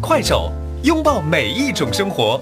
快手拥抱每一种生活。